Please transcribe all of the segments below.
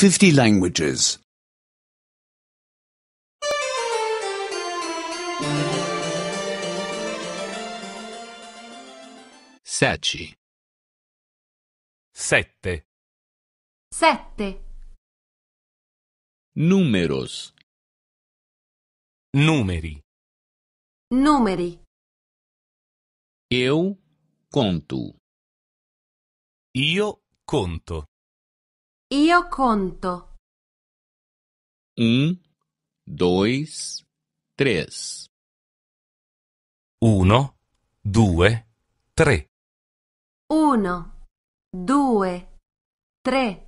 50 languages. 7. 7. 7. Números. Numeri. Numeri. Eu conto. Io conto. Io conto. Um, dois, três. 1, 2, 3. 1, 2, 3.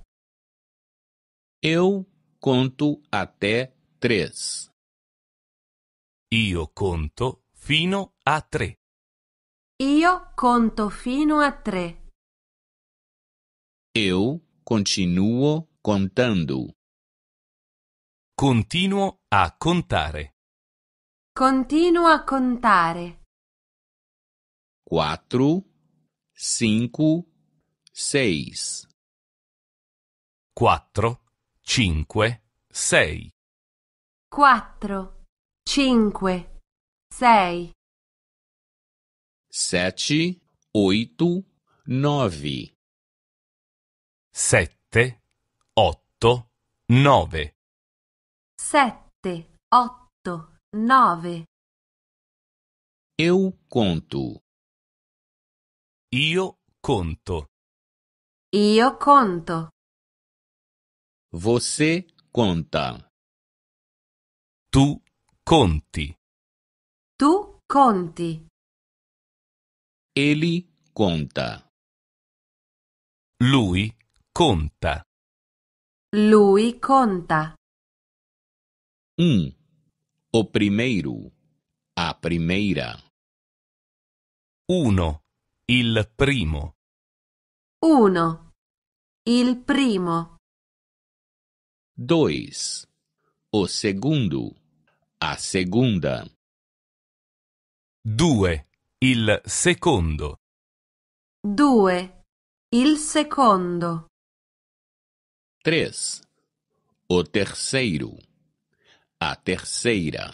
Eu conto até três. Io conto fino a 3. Io conto fino a 3. Eu Continuo contando. Continuo a contare. Continuo a contare. 4, 5, 6. 4, 5, 6. 4, 5, 6. 7, 8, 9 sette, otto, nove. Sette, otto, nove. Eu conto. Io conto. Io conto. Você conta. Tu conti. Tu conti. Ele conta. Lui conta conta. Lui conta. Um. O primeiro. A primeira. 1. Il primo. 1. Il primo. Dois. O segundo. A segunda. 2. Il secondo. 2. Il secondo. Três. O terceiro. A terceira.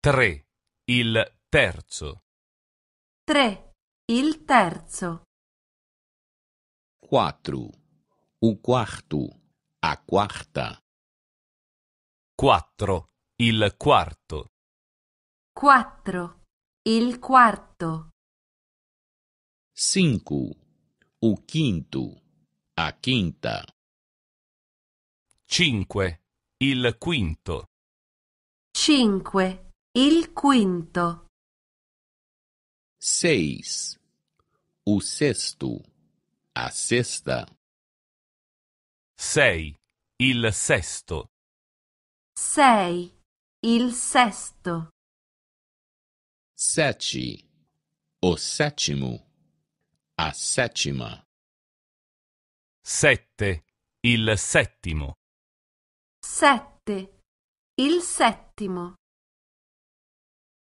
3. Il terzo. 3. Il terzo. Quatro. O quarto. A quarta. 4. Il quarto. 4. Il quarto. Cinco. O quinto. A quinta. 5. Il quinto. 5. Il quinto. Seis. O sexto. A sexta. 6. Il sesto. 6. Il sesto. Sete. O sétimo. A sétima. 7. Il settimo. 7. Il settimo.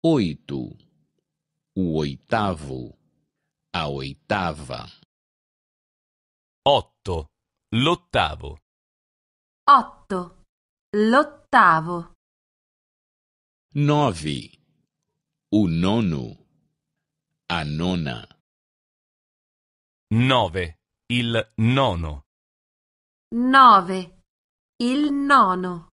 Oito. O oitavo. A oitava. 8. L'ottavo. 8. L'ottavo. Nove. O nono. A nona. 9. Il nono. 9. Il nono.